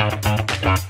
Música